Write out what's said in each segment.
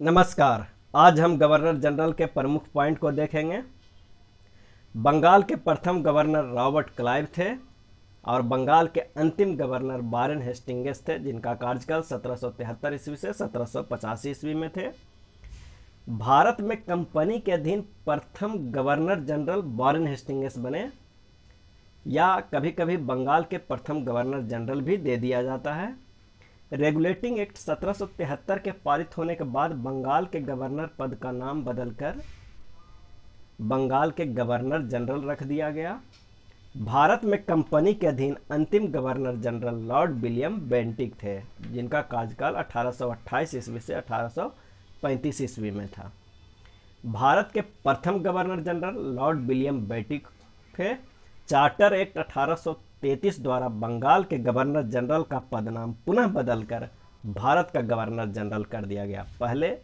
नमस्कार। आज हम गवर्नर जनरल के प्रमुख पॉइंट को देखेंगे। बंगाल के प्रथम गवर्नर रॉबर्ट क्लाइव थे और बंगाल के अंतिम गवर्नर बारन हेस्टिंगस थे, जिनका कार्यकाल सत्रह सौ तिहत्तर ईस्वी से सत्रह सौ पचासी ईस्वी में थे। भारत में कंपनी के अधीन प्रथम गवर्नर जनरल बारन हेस्टिंगस बने, या कभी कभी बंगाल के प्रथम गवर्नर जनरल भी दे दिया जाता है। रेगुलेटिंग एक्ट सत्रह सौ तिहत्तर के पारित होने के बाद बंगाल के गवर्नर पद का नाम बदलकर बंगाल के गवर्नर जनरल रख दिया गया। भारत में कंपनी के अधीन अंतिम governor general lord William Bentinck थे, जिनका कार्यकाल 1828 ईस्वी से 1835 ईस्वी में था। भारत के प्रथम governor general lord William Bentinck थे। चार्टर एक्ट 1833 द्वारा बंगाल के गवर्नर जनरल का पदनाम पुनः बदलकर भारत का गवर्नर जनरल कर दिया गया। पहले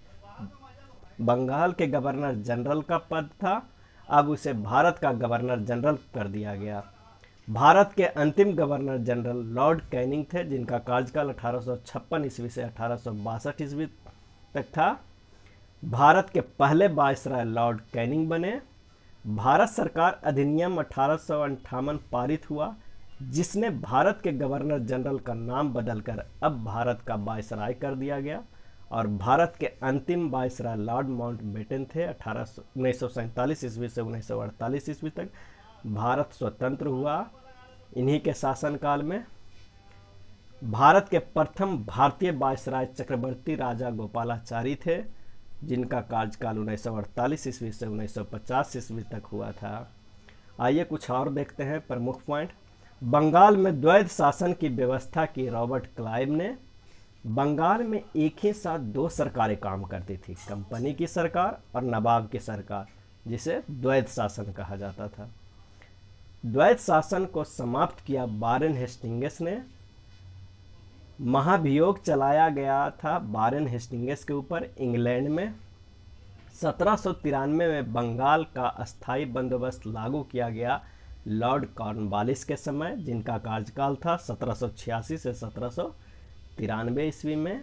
बंगाल के गवर्नर जनरल का पद था, अब उसे भारत का गवर्नर जनरल कर दिया गया। भारत के अंतिम गवर्नर जनरल लॉर्ड कैनिंग थे, जिनका कार्यकाल अठारह सौ छप्पन ईस्वी से अठारह सौ बासठ ईस्वी तक था। भारत के पहले बायसराय लॉर्ड कैनिंग बने। भारत सरकार अधिनियम अठारह पारित हुआ। जिसने भारत के गवर्नर जनरल का नाम बदलकर अब भारत का बायसराय कर दिया गया और भारत के अंतिम बायसराय लॉर्ड माउंट बेटन थे अठारह उन्नीस ईस्वी से उन्नीस सौ अड़तालीस ईस्वी तक। भारत स्वतंत्र हुआ इन्हीं के शासनकाल में। भारत के प्रथम भारतीय बायसराय चक्रवर्ती राजा गोपालाचारी थे, जिनका कार्यकाल उन्नीस सौ अड़तालीस ईस्वी से 1950 ईस्वी तक हुआ था। आइए कुछ और देखते हैं प्रमुख पॉइंट। बंगाल में द्वैध शासन की व्यवस्था की रॉबर्ट क्लाइव ने बंगाल में एक ही साथ दो सरकारें काम करती थी, कंपनी की सरकार और नवाब की सरकार, जिसे द्वैध शासन कहा जाता था। द्वैध शासन को समाप्त किया बारन हेस्टिंगस ने। महाभियोग चलाया गया था बारन हेस्टिंगस के ऊपर इंग्लैंड में। सत्रह सौ तिरानवे में बंगाल का अस्थाई बंदोबस्त लागू किया गया लॉर्ड कॉर्नवालिस के समय, जिनका कार्यकाल था 1786 से सत्रह सौ तिरानवे ईस्वी में।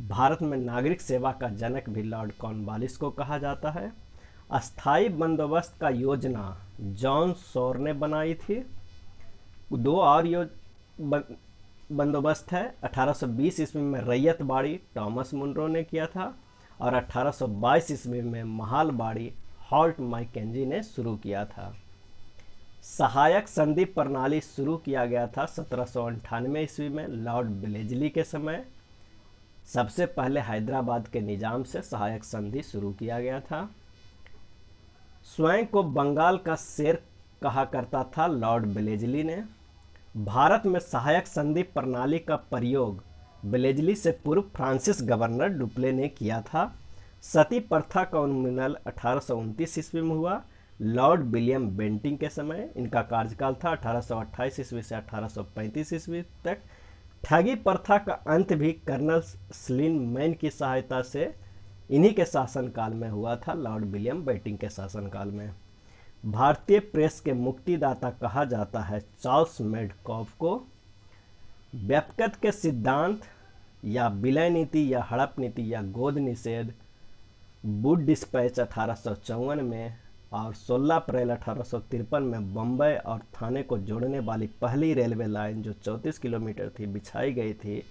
भारत में नागरिक सेवा का जनक भी लॉर्ड कॉर्नवालिस को कहा जाता है। अस्थाई बंदोबस्त का योजना जॉन सोर ने बनाई थी। दो और यो बंदोबस्त है। 1820 ईस्वी में रैयत बाड़ी टॉमस मुनरो ने किया था और 1822 ईस्वी में महाल बाड़ी हॉल्ट माइकेंजी ने शुरू किया था। सहायक संधि प्रणाली शुरू किया गया था सत्रह ईस्वी में लॉर्ड बिलेजली के समय। सबसे पहले हैदराबाद के निज़ाम से सहायक संधि शुरू किया गया था। स्वयं को बंगाल का शेर कहा करता था लॉर्ड बिलेजली ने। भारत में सहायक संधि प्रणाली का प्रयोग ब्लेजली से पूर्व फ्रांसिस गवर्नर डुप्ले ने किया था। सती प्रथा का उन्मूलन अठारह सौ उनतीस ईस्वी में हुआ। लॉर्ड विलियम बेंटिंग के समय, इनका कार्यकाल था 1828 ईस्वी से 1835 ईस्वी तक। ठगी प्रथा का अंत भी कर्नल स्लिन मैन की सहायता से इन्हीं के शासनकाल में हुआ था, लॉर्ड विलियम बेंटिंग के शासनकाल में। भारतीय प्रेस के मुक्तिदाता कहा जाता है चार्ल्स मेडकॉफ को, व्यक्तिगत के सिद्धांत या विलय नीति या हड़प नीति या गोद निषेध, बुड डिस्पैच अठारह सौ चौवन में और 16 अप्रैल अठारह सौ तिरपन में बम्बई और थाने को जोड़ने वाली पहली रेलवे लाइन जो 34 किलोमीटर थी, बिछाई गई थी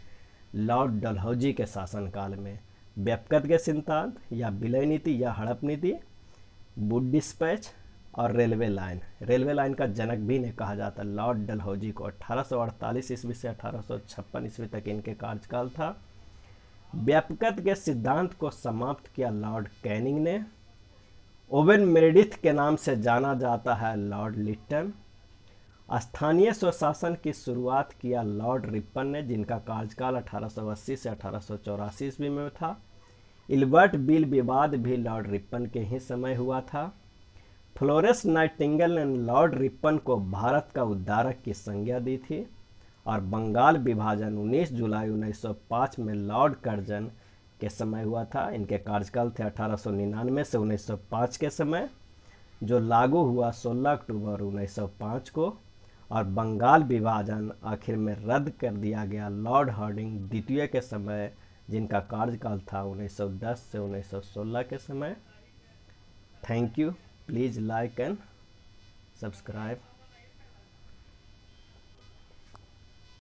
लॉर्ड डलहौजी के शासनकाल में। व्यक्तिगत के सिद्धांत या विलय नीति या हड़प नीति बुड डिस्पैच और रेलवे लाइन। रेलवे लाइन का जनक भी ने कहा जाता है। लॉर्ड डलहौजी को अठारह ईस्वी से अठारह ईस्वी तक इनके कार्यकाल था। व्यापकत के सिद्धांत को समाप्त किया लॉर्ड कैनिंग ने। ओवेन मेरेडिथ के नाम से जाना जाता है लॉर्ड लिट्टन। स्थानीय स्वशासन की शुरुआत किया लॉर्ड रिपन ने, जिनका कार्यकाल 1880 से अठारह ईस्वी में था। इल्बर्ट बिल विवाद भी लॉर्ड रिपन के ही समय हुआ था। फ्लोरेंस नाइटिंगल ने लॉर्ड रिपन को भारत का उद्धारक की संज्ञा दी थी और बंगाल विभाजन 19 जुलाई 1905 में लॉर्ड कर्जन के समय हुआ था। इनके कार्यकाल थे अठारह सौ निन्यानवे से 1905 के समय, जो लागू हुआ 16 अक्टूबर 1905 को, और बंगाल विभाजन आखिर में रद्द कर दिया गया लॉर्ड हार्डिंग द्वितीय के समय, जिनका कार्यकाल था 1910 से 1916 के समय। Thank you please like and subscribe